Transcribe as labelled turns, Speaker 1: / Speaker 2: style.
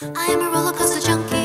Speaker 1: I am a roller coaster junkie.